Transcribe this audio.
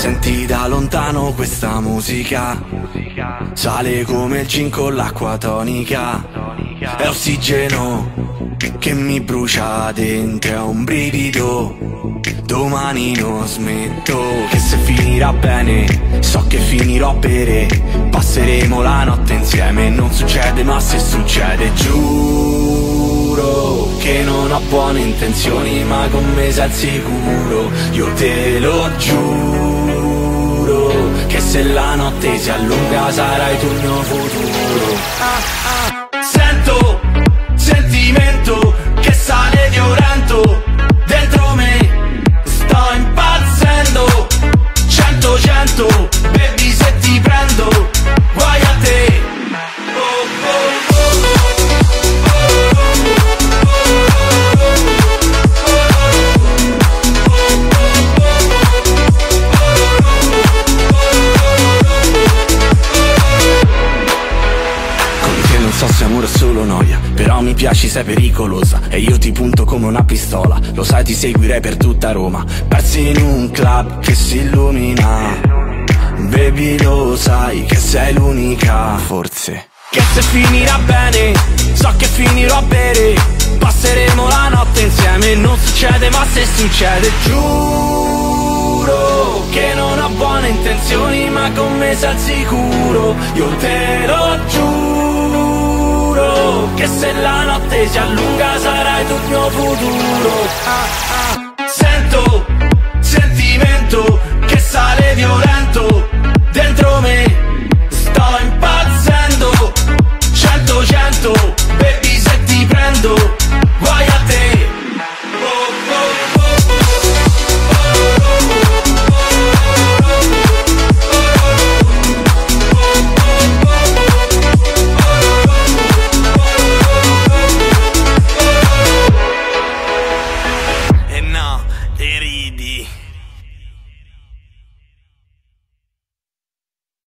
Senti da lontano questa musica. Sale come il gin con l'acqua tonica. È ossigeno che mi brucia dentro È un brivido. Domani non smetto Che se finirà bene So che finirò a bere. Passeremo la notte insieme Non succede ma se succede giuro Che non ho buone intenzioni Ma con me sei al sicuro Io te lo giuro Che se la notte si allunga Sarai tu il mio futuro ah, ah. Non so se amore o solo noia Però mi piaci, sei pericolosa. E io ti punto come una pistola. Lo sai ti seguirei per tutta Roma. Persi in un club che si illumina. Baby lo sai che sei l'unica. Forse. Che se finirà bene So che finirò a bere. Passeremo la notte insieme Non succede ma se succede Giuro Che non ho buone intenzioni Ma con me sei al sicuro. Io te lo giuro Che se la notte si allunga Sarai tu il mio futuro ah, ah.